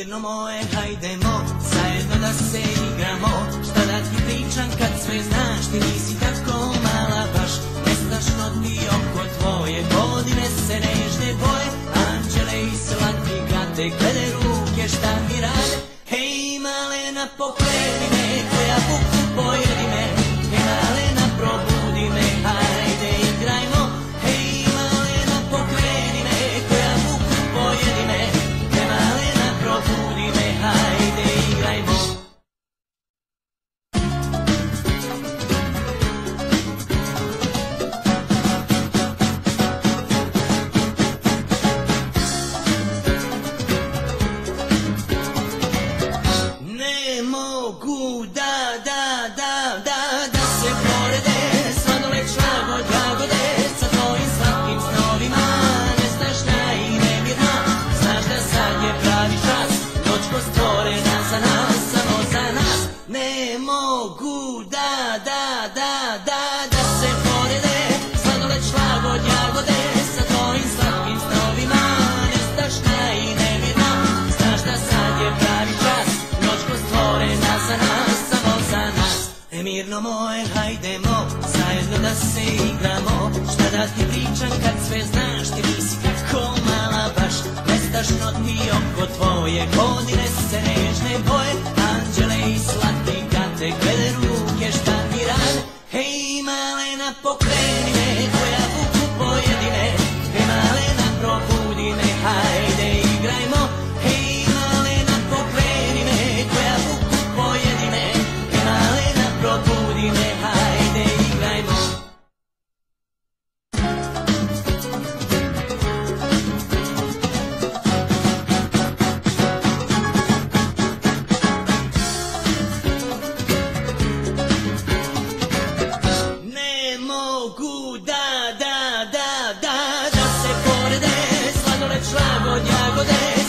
Mirno moje, hajdemo, zajedno da se igramo. Šta da ti pričam kad sve znaš, ti nisi tako mala baš Ne znaš ti oko tvoje, godine se nežne boje. Anđele i slatki kate, glede ruke šta mi rade. Hej malena, pokledi me. Mogu da, da, da, da, da se porede. Sladoled, šlagod, jagode Sa tvojim slatkim snovima Nestašna i nemirna Znaš da sad je pravi čas. Noćko stvorena za nas, samo za nas. Nemirno moje, hajdemo. Zajedno da se igramo. Šta da ti pričam kad sve znaš? Ti nisi kako mala baš. Nestašno ti oko tvoje Godine se nežne boje mogu da, da, da, da, da se porede, sladoled, šlagon, jagode.